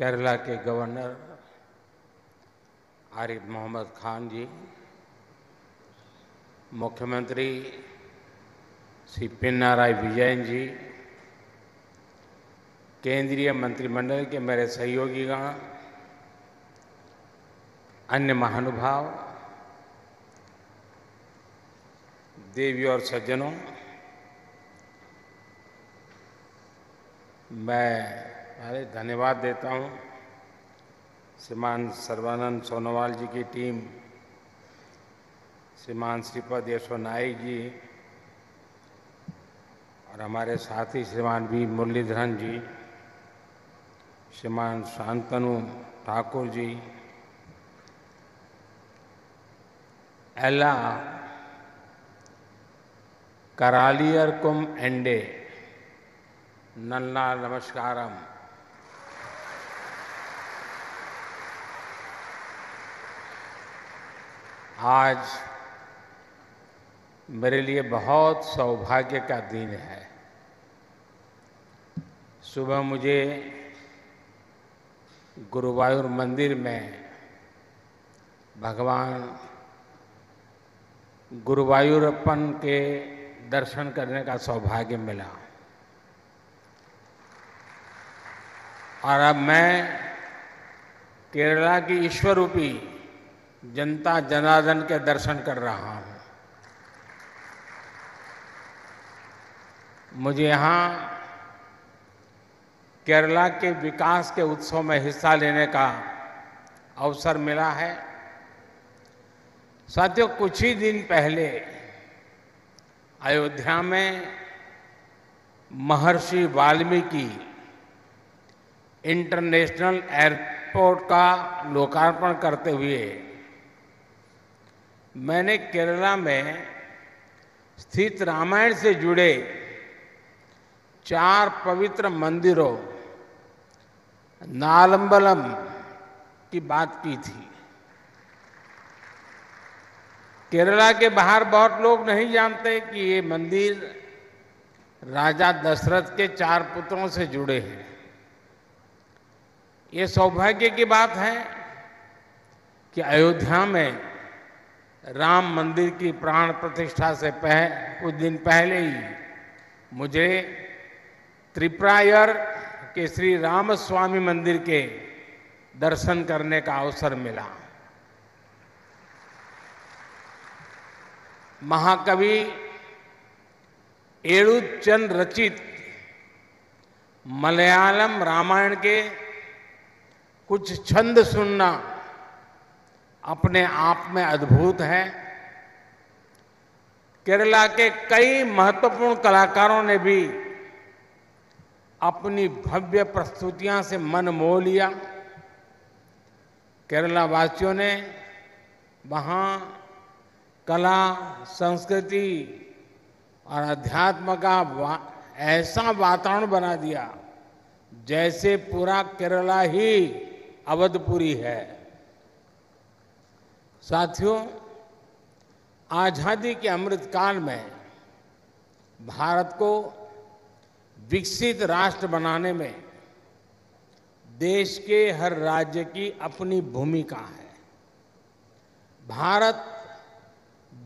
केरला के गवर्नर आरिफ मोहम्मद खान जी, मुख्यमंत्री श्री पिन्नाराय विजयन जी, केंद्रीय मंत्रिमंडल के मेरे सहयोगीगण, अन्य महानुभाव, देवी और सज्जनों, मैं पहले धन्यवाद देता हूँ। श्रीमान सर्वानंद सोनोवाल जी की टीम, श्रीमान श्रीपद यशो नाइक जी और हमारे साथी श्रीमान वी मुरलीधरन जी, श्रीमान शांतनु ठाकुर जी, एला करालियर कुम एंडे, नन्ना नमस्कारम। आज मेरे लिए बहुत सौभाग्य का दिन है। सुबह मुझे गुरुवायूर मंदिर में भगवान गुरुवायूरप्पन के दर्शन करने का सौभाग्य मिला। और अब मैं केरला की ईश्वर रूपी जनता जनार्दन के दर्शन कर रहा हूँ। मुझे यहाँ केरला के विकास के उत्सव में हिस्सा लेने का अवसर मिला है। साथियों, कुछ ही दिन पहले अयोध्या में महर्षि वाल्मीकि इंटरनेशनल एयरपोर्ट का लोकार्पण करते हुए मैंने केरला में स्थित रामायण से जुड़े चार पवित्र मंदिरों, नालंबलम की बात की थी। केरला के बाहर बहुत लोग नहीं जानते कि ये मंदिर राजा दशरथ के चार पुत्रों से जुड़े हैं। ये सौभाग्य की बात है कि अयोध्या में राम मंदिर की प्राण प्रतिष्ठा से पह, कुछ दिन पहले ही मुझे त्रिप्रायर के श्री रामस्वामी मंदिर के दर्शन करने का अवसर मिला। महाकवि एड़ुचंद रचित मलयालम रामायण के कुछ छंद सुनना अपने आप में अद्भुत है। केरला के कई महत्वपूर्ण कलाकारों ने भी अपनी भव्य प्रस्तुतियाँ से मन मोह लिया। केरला वासियों ने वहाँ कला संस्कृति और अध्यात्म का वा, ऐसा वातावरण बना दिया जैसे पूरा केरला ही अवधपुरी है। साथियों, आज़ादी के अमृतकाल में भारत को विकसित राष्ट्र बनाने में देश के हर राज्य की अपनी भूमिका है। भारत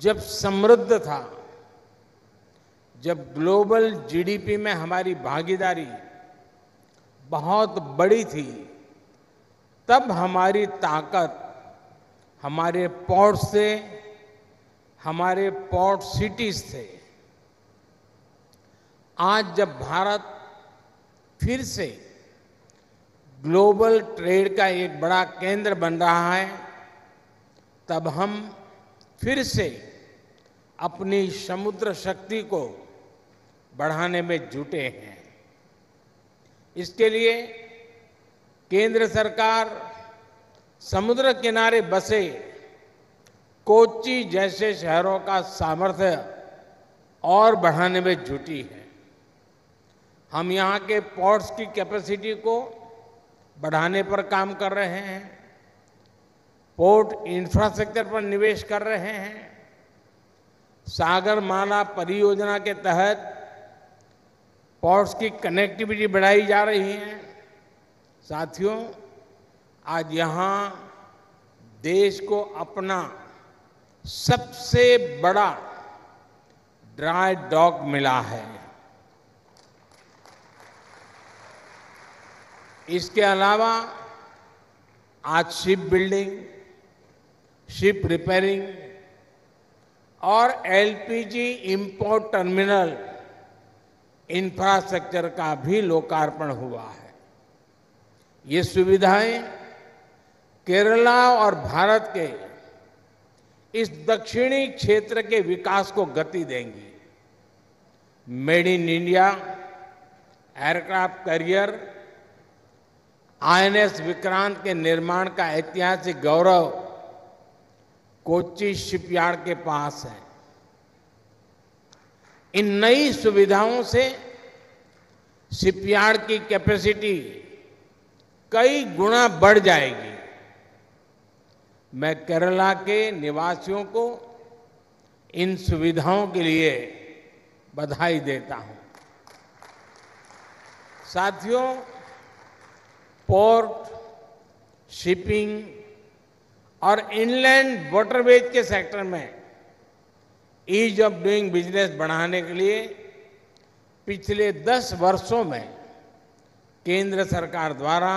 जब समृद्ध था, जब ग्लोबल जीडीपी में हमारी भागीदारी बहुत बड़ी थी, तब हमारी ताकत हमारे पोर्ट से, हमारे पोर्ट सिटीज़ थे आज जब भारत फिर से ग्लोबल ट्रेड का एक बड़ा केंद्र बन रहा है, तब हम फिर से अपनी समुद्र शक्ति को बढ़ाने में जुटे हैं। इसके लिए केंद्र सरकार समुद्र किनारे बसे कोच्चि जैसे शहरों का सामर्थ्य और बढ़ाने में जुटी है। हम यहाँ के पोर्ट्स की कैपेसिटी को बढ़ाने पर काम कर रहे हैं पोर्ट इंफ्रास्ट्रक्चर पर निवेश कर रहे हैं, सागर माला परियोजना के तहत पोर्ट्स की कनेक्टिविटी बढ़ाई जा रही है। साथियों आज यहाँ देश को अपना सबसे बड़ा ड्राई डॉक मिला है। इसके अलावा आज शिप बिल्डिंग, शिप रिपेयरिंग और एलपीजी इंपोर्ट टर्मिनल इंफ्रास्ट्रक्चर का भी लोकार्पण हुआ है। ये सुविधाएँ केरला और भारत के इस दक्षिणी क्षेत्र के विकास को गति देंगी। Made in India, aircraft carrier, INS Vikrant के निर्माण का ऐतिहासिक गौरव कोच्चि शिपयार्ड के पास है। इन नई सुविधाओं से शिपयार्ड की कैपेसिटी कई गुना बढ़ जाएगी। मैं केरला के निवासियों को इन सुविधाओं के लिए बधाई देता हूँ। साथियों, पोर्ट, शिपिंग और इनलैंड वाटरवेज के सेक्टर में ईज ऑफ़ डूइंग बिज़नेस बढ़ाने के लिए पिछले दस वर्षों में केंद्र सरकार द्वारा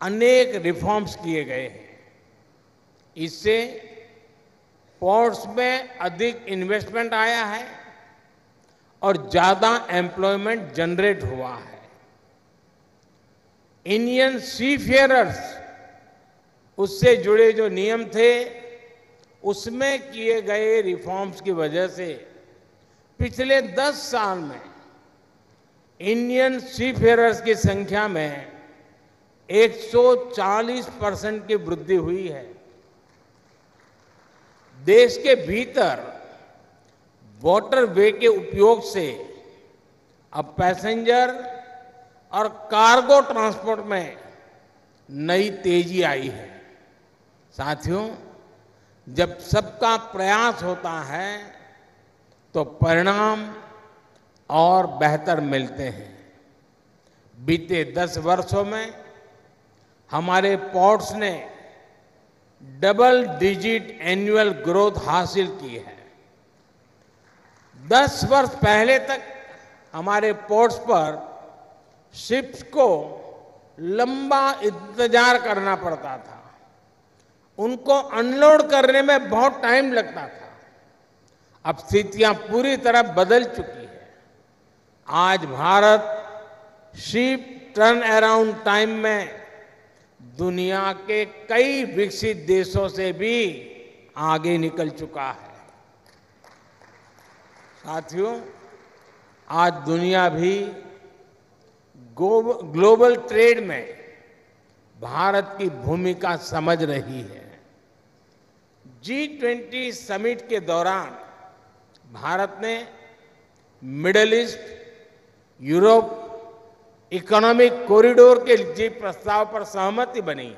अनेक रिफॉर्म्स किए गए हैं। इससे पोर्ट्स में अधिक इन्वेस्टमेंट आया है और ज़्यादा एम्प्लॉयमेंट जनरेट हुआ है। इंडियन सी फेयरर्स उससे जुड़े जो नियम थे, उसमें किए गए रिफॉर्म्स की वजह से पिछले 10 साल में इंडियन सी फेयरर्स की संख्या में 140 परसेंट की वृद्धि हुई है। देश के भीतर वाटरवे के उपयोग से अब पैसेंजर और कार्गो ट्रांसपोर्ट में नई तेज़ी आई है। साथियों, जब सबका प्रयास होता है तो परिणाम और बेहतर मिलते हैं। बीते दस वर्षों में हमारे पोर्ट्स ने डबल डिजिट एनुअल ग्रोथ हासिल की है। दस वर्ष पहले तक हमारे पोर्ट्स पर शिप्स को लंबा इंतज़ार करना पड़ता था। उनको अनलोड करने में बहुत टाइम लगता था। अब स्थितियाँ पूरी तरह बदल चुकी है। आज Bharat ship turn around time में दुनिया के कई विकसित देशों से भी आगे निकल चुका है। साथियों, आज दुनिया भी ग्लोबल ट्रेड में भारत की भूमिका समझ रही है। जी ट्वेंटी समिट के दौरान भारत ने middle east, Europe economic corridor के जी प्रस्ताव पर सहमति बनी।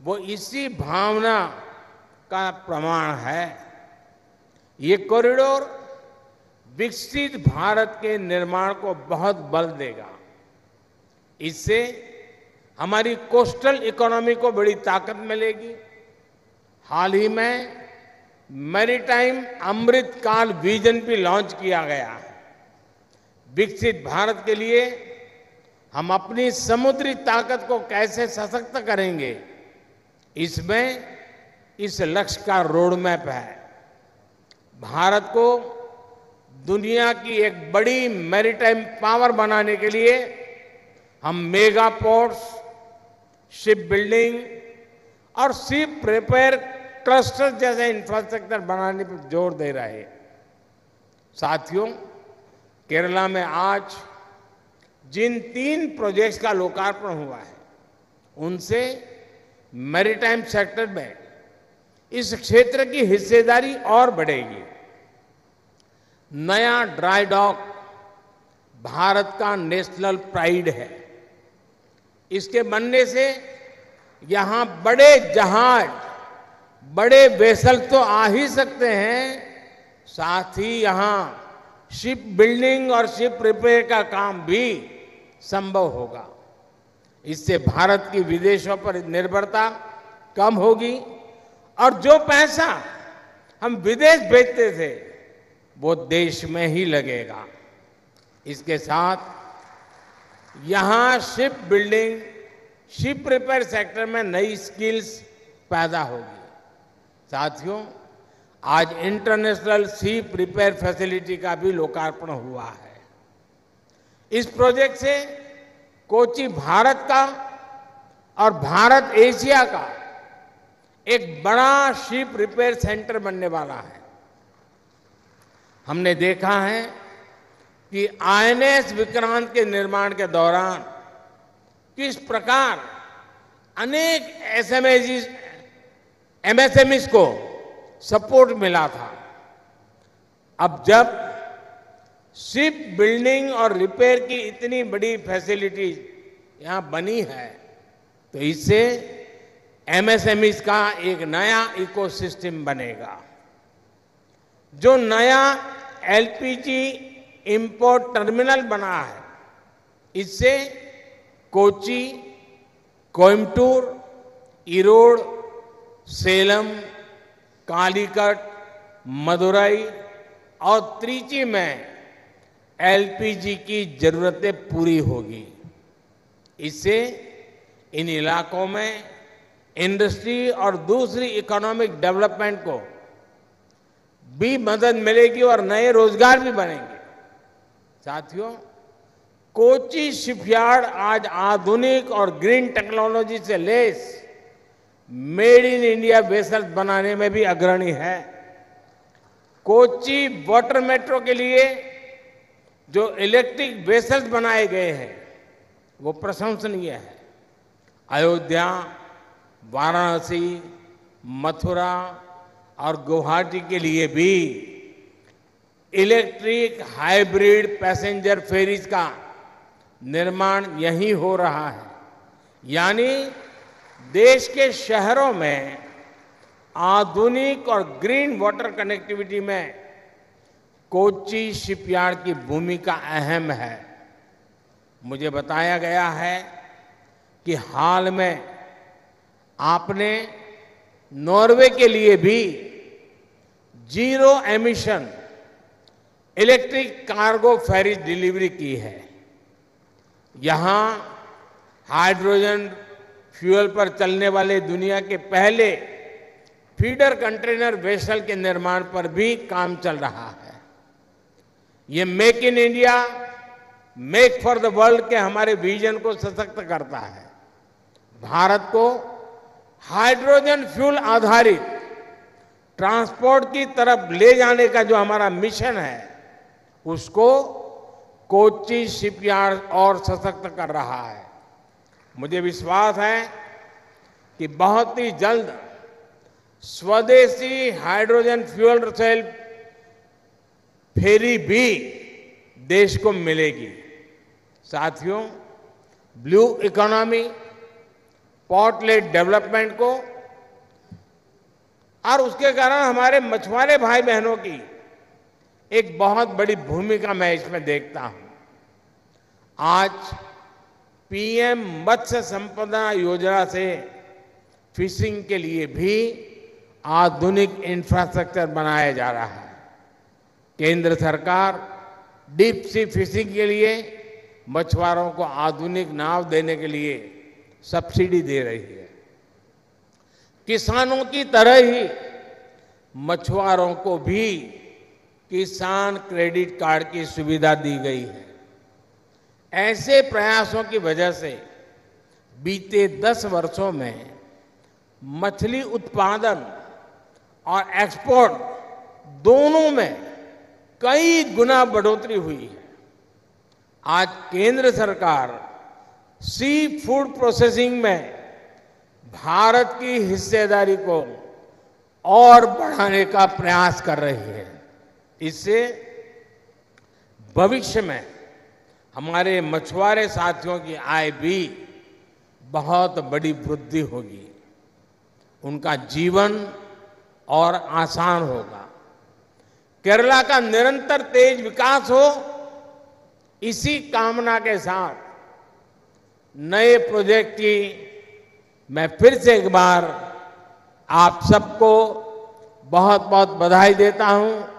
वो इसी भावना का प्रमाण है। ये कॉरिडोर विकसित भारत के निर्माण को बहुत बल देगा। इससे हमारी कोस्टल इकोनॉमी को बड़ी ताकत मिलेगी। हाल ही में मैरीटाइम अमृतकाल विजन भी लॉन्च किया गया। है विकसित भारत के लिए हम अपनी समुद्री ताकत को कैसे सशक्त करेंगे? इसमें इस लक्ष्य का रोड मैप है। भारत को दुनिया की एक बड़ी मैरीटाइम पावर बनाने के लिए हम मेगा पोर्ट्स शिप बिल्डिंग और शिप रिपेयर क्लस्टर जैसे इंफ्रास्ट्रक्चर बनाने पर ज़ोर दे रहे हैं। साथियों, केरला में आज जिन तीन प्रोजेक्ट्स का लोकार्पण हुआ है, उनसे मैरीटाइम सेक्टर में इस क्षेत्र की हिस्सेदारी और बढ़ेगी। नया ड्राई डॉक भारत का नेशनल प्राइड है। इसके बनने से यहाँ बड़े जहाज़, बड़े वेसल तो आ ही सकते हैं, साथ ही यहाँ शिप बिल्डिंग और शिप रिपेयर का काम भी संभव होगा। इससे भारत की विदेशों पर निर्भरता कम होगी और जो पैसा हम विदेश भेजते थे, वो देश में ही लगेगा। इसके साथ यहाँ ship building ship repair sector में नई स्किल्स पैदा होगी। साथियों, आज इंटरनेशनल शिप रिपेयर फैसिलिटी का भी लोकार्पण हुआ है। इस प्रोजेक्ट से कोची भारत का और भारत एशिया का एक बड़ा शिप रिपेयर सेंटर बनने वाला है। हमने देखा है कि आईएनएस विक्रांत के निर्माण के दौरान किस प्रकार अनेक एसएमएजी एमएसएमईस को सपोर्ट मिला था। अब जब शिप बिल्डिंग और रिपेयर की इतनी बड़ी फैसिलिटी यहाँ बनी है तो इससे एमएसएमईस का एक नया इकोसिस्टम बनेगा। जो नया एलपीजी इंपोर्ट टर्मिनल बना है, इससे कोची कोयमटूर इरोड, सेलम, कालीकट, मदुरई और त्रिची में एलपीजी की जरूरतें पूरी होगी। इससे इन इलाकों में इंडस्ट्री और दूसरी इकोनॉमिक डेवलपमेंट को भी मदद मिलेगी और नए रोज़गार भी बनेंगे। साथियों कोची शिपयार्ड आज आधुनिक और ग्रीन टेक्नोलॉजी से लेस मेड इन इंडिया वेसल्स बनाने में भी अग्रणी है। कोची वाटर मेट्रो के लिए जो इलेक्ट्रिक वेसल्स बनाए गए हैं, वो प्रशंसनीय है। अयोध्या, वाराणसी, मथुरा और गुवाहाटी के लिए भी इलेक्ट्रिक हाइब्रिड पैसेंजर फेरीज का निर्माण यहीं हो रहा है। यानी देश के शहरों में आधुनिक और ग्रीन वाटर कनेक्टिविटी में कोची शिपयार्ड की भूमिका अहम है। मुझे बताया गया है कि हाल में आपने नॉर्वे के लिए भी zero emission electric cargo ferry delivery की है। यहाँ हाइड्रोजन फ्यूल पर चलने वाले दुनिया के पहले फीडर कंटेनर वेसल के निर्माण पर भी काम चल रहा है। ये make in India make for the world के हमारे विजन को सशक्त करता है। भारत को हाइड्रोजन फ्यूल आधारित ट्रांसपोर्ट की तरफ़ ले जाने का जो हमारा मिशन है, उसको कोची शिपयार्ड और सशक्त कर रहा है। मुझे विश्वास है कि बहुत ही जल्द स्वदेशी हाइड्रोजन फ्यूल सेल फेरी भी देश को मिलेगी। साथियों, ब्लू इकोनॉमी पोर्टलेट डेवलपमेंट को, और उसके कारण हमारे मछुआरे भाई बहनों की एक बहुत बड़ी भूमिका मैं इसमें देखता हूँ। आज पीएम मत्स्य संपदा योजना से फिशिंग के लिए भी आधुनिक इंफ्रास्ट्रक्चर बनाया जा रहा है। केंद्र सरकार डीप सी फिशिंग के लिए, मछुआरों को आधुनिक नाव देने के लिए सब्सिडी दे रही है। किसानों की तरह ही मछुआरों को भी किसान क्रेडिट कार्ड की सुविधा दी गई है। ऐसे प्रयासों की वजह से बीते दस वर्षों में मछली उत्पादन और एक्सपोर्ट दोनों में कई गुना बढ़ोतरी हुई। है आज केंद्र सरकार सी फ़ूड प्रोसेसिंग में भारत की हिस्सेदारी को और बढ़ाने का प्रयास कर रही है। इससे भविष्य में हमारे मछुआरे साथियों की आय भी बहुत बड़ी वृद्धि होगी। उनका जीवन और आसान होगा। केरला का निरंतर तेज विकास हो, इसी कामना के साथ नए प्रोजेक्ट की मैं फिर से एक बार आप सबको बहुत बहुत बधाई देता हूँ।